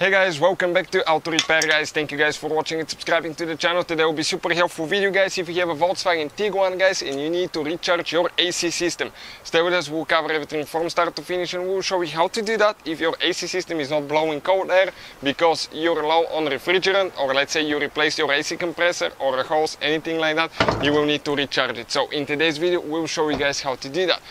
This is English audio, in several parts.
Hey guys, welcome back to Auto Repair guys. Thank you guys for watching and subscribing to the channel. Today will be super helpful video guys. If you have a Volkswagen Tiguan guys and you need to recharge your AC system. Stay with us, we'll cover everything from start to finish and we'll show you how to do that if your AC system is not blowing cold air because you're low on refrigerant or let's say you replace your AC compressor or a hose, anything like that, you will need to recharge it. So in today's video, we'll show you guys how to do that.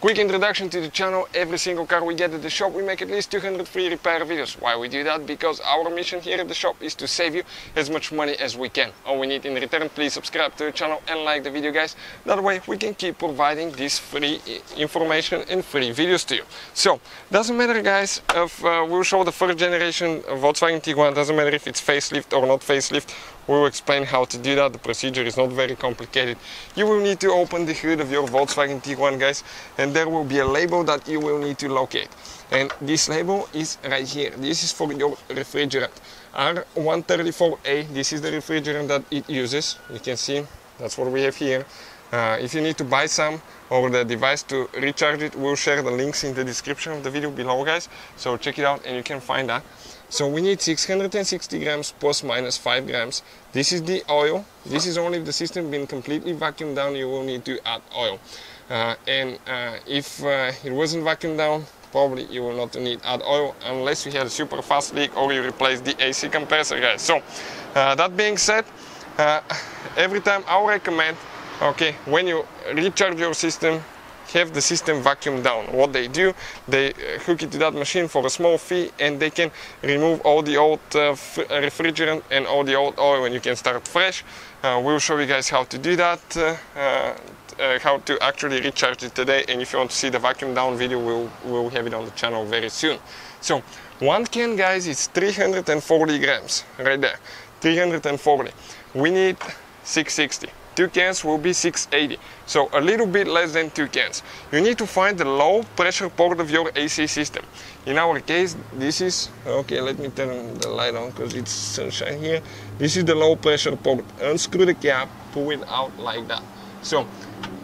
Quick introduction to the channel, every single car we get at the shop we make at least 200 free repair videos. Why we do that? Because our mission here at the shop is to save you as much money as we can. All we need in return, please subscribe to the channel and like the video guys. That way we can keep providing this free information and free videos to you. So, doesn't matter guys if uh, we'll show the first generation Volkswagen Tiguan, doesn't matter if it's facelift or not facelift, we will explain how to do that. The procedure is not very complicated. You will need to open the hood of your Volkswagen Tiguan guys and there will be a label that you will need to locate. And this label is right here. This is for your refrigerant. R134A, this is the refrigerant that it uses. You can see, that's what we have here. Uh, if you need to buy some or the device to recharge it, we'll share the links in the description of the video below guys. So check it out and you can find that. So we need 660 grams plus minus 5 grams. This is the oil. This is only if the system been completely vacuumed down, you will need to add oil. Uh, and uh, if uh, it wasn't vacuumed down, probably you will not need add oil unless you had a super fast leak or you replace the AC compressor guys. So uh, that being said, uh, every time I recommend, okay, when you recharge your system, have the system vacuum down. What they do, they uh, hook it to that machine for a small fee and they can remove all the old uh, refrigerant and all the old oil and you can start fresh. Uh, we'll show you guys how to do that, uh, uh, uh, how to actually recharge it today and if you want to see the vacuum down video, we'll, we'll have it on the channel very soon. So one can guys is 340 grams right there, 340. We need 660 two cans will be 680 so a little bit less than two cans you need to find the low pressure port of your AC system. In our case this is okay let me turn the light on because it's sunshine here. This is the low pressure port unscrew the cap pull it out like that. So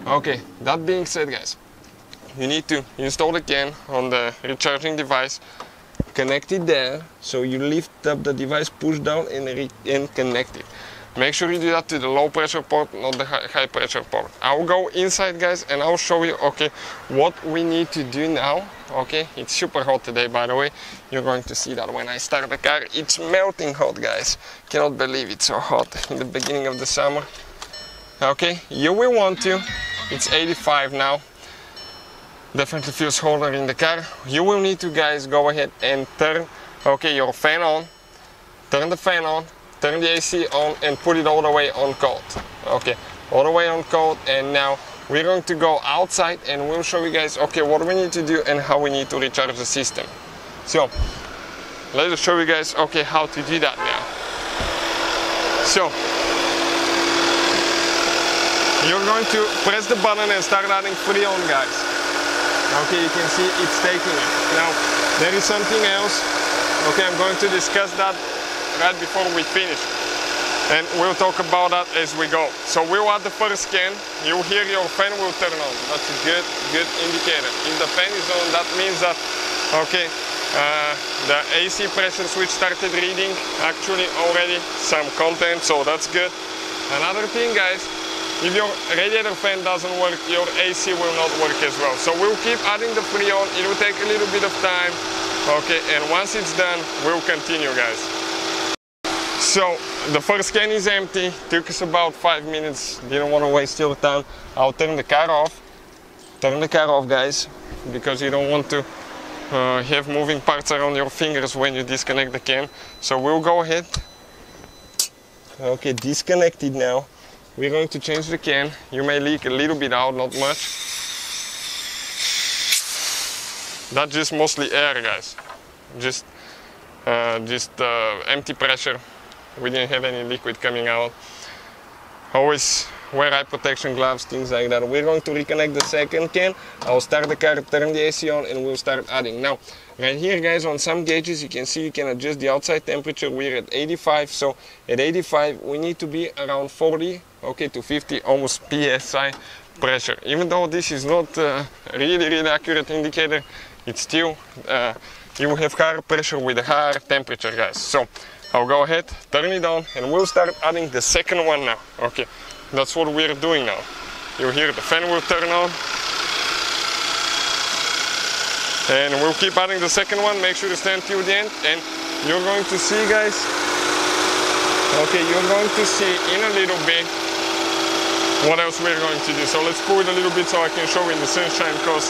okay that being said guys you need to install the can on the recharging device connect it there. So you lift up the device push down and, and connect it Make sure you do that to the low pressure port, not the high pressure port. I'll go inside guys and I'll show you, okay, what we need to do now. Okay, it's super hot today by the way. You're going to see that when I start the car. It's melting hot guys. Cannot believe it's so hot in the beginning of the summer. Okay, you will want to. It's 85 now. Definitely feels hotter in the car. You will need to guys go ahead and turn, okay, your fan on. Turn the fan on turn the AC on and put it all the way on cold. Okay, all the way on cold and now we're going to go outside and we'll show you guys okay what we need to do and how we need to recharge the system. So let's show you guys okay how to do that now. So you're going to press the button and start adding freon guys. Okay, you can see it's taking it. Now there is something else. Okay, I'm going to discuss that right before we finish. And we'll talk about that as we go. So we'll add the first scan. You hear your fan will turn on. That's a good, good indicator. If the fan is on, that means that, okay, uh, the AC pressure switch started reading actually already some content, so that's good. Another thing, guys, if your radiator fan doesn't work, your AC will not work as well. So we'll keep adding the freon. It will take a little bit of time. Okay, and once it's done, we'll continue, guys. So the first can is empty, took us about five minutes, didn't want to waste your time. I'll turn the car off. Turn the car off guys, because you don't want to uh, have moving parts around your fingers when you disconnect the can. So we'll go ahead. Okay, disconnected now. We're going to change the can. You may leak a little bit out, not much. That's just mostly air guys. Just, uh, just uh, empty pressure we didn't have any liquid coming out. Always wear eye protection gloves, things like that. We're going to reconnect the second can. I'll start the car, turn the AC on, and we'll start adding. Now, right here, guys, on some gauges, you can see you can adjust the outside temperature. We're at 85, so at 85, we need to be around 40, okay, to 50, almost PSI pressure. Even though this is not a really, really accurate indicator, it's still uh, you will have higher pressure with higher temperature guys. So I'll go ahead, turn it on and we'll start adding the second one now. Okay, that's what we're doing now. You hear the fan will turn on. And we'll keep adding the second one, make sure to stand till the end and you're going to see guys, okay, you're going to see in a little bit what else we're going to do. So let's pull it a little bit so I can show in the sunshine because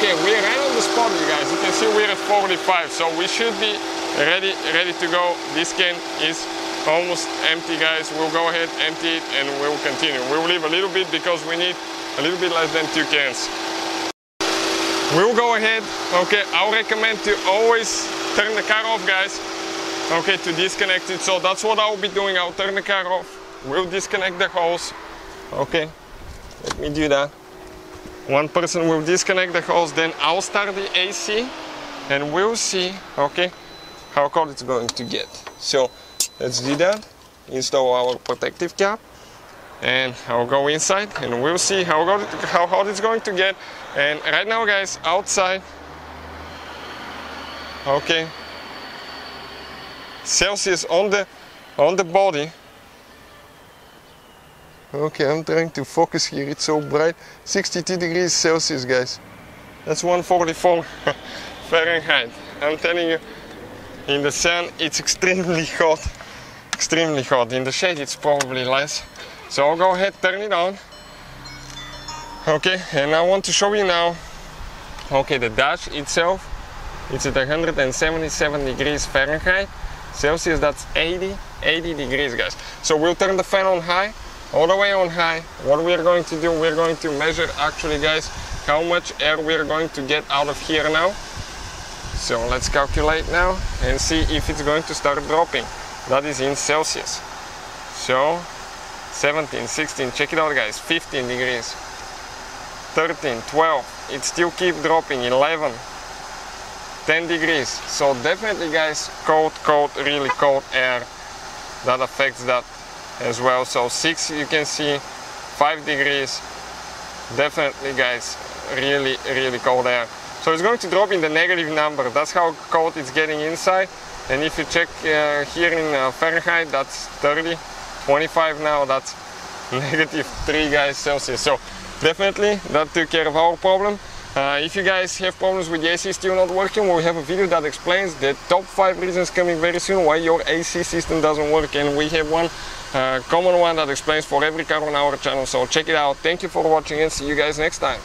Okay, we're right on the spot you guys. You can see we're at 45 so we should be ready ready to go. This can is almost empty guys. We'll go ahead, empty it and we'll continue. We'll leave a little bit because we need a little bit less than two cans. We'll go ahead, okay, I'll recommend to always turn the car off guys okay to disconnect it so that's what I'll be doing I'll turn the car off we'll disconnect the hose okay let me do that one person will disconnect the hose then I'll start the AC and we'll see okay how cold it's going to get. So let's do that. Install our protective cap and I'll go inside and we'll see how, how hot it's going to get. And right now guys outside. Okay. Celsius on the on the body. Okay, I'm trying to focus here. It's so bright. 62 degrees Celsius, guys. That's 144 Fahrenheit. I'm telling you, in the sun it's extremely hot. Extremely hot. In the shade it's probably less. So I'll go ahead, turn it on. Okay, and I want to show you now. Okay, the dash itself, it's at 177 degrees Fahrenheit. Celsius, that's 80, 80 degrees, guys. So we'll turn the fan on high, all the way on high. What we're going to do, we're going to measure actually, guys, how much air we're going to get out of here now. So let's calculate now and see if it's going to start dropping. That is in Celsius. So 17, 16, check it out guys, 15 degrees, 13, 12, it still keep dropping, 11, 10 degrees so definitely guys cold cold really cold air that affects that as well. So 6 you can see 5 degrees. Definitely guys really really cold air. So it's going to drop in the negative number. That's how cold it's getting inside. And if you check uh, here in uh, Fahrenheit that's 30 25 now. That's negative 3 guys Celsius. So definitely that took care of our problem uh, if you guys have problems with the AC still not working, we have a video that explains the top 5 reasons coming very soon why your AC system doesn't work and we have one uh, common one that explains for every car on our channel so check it out. Thank you for watching and see you guys next time.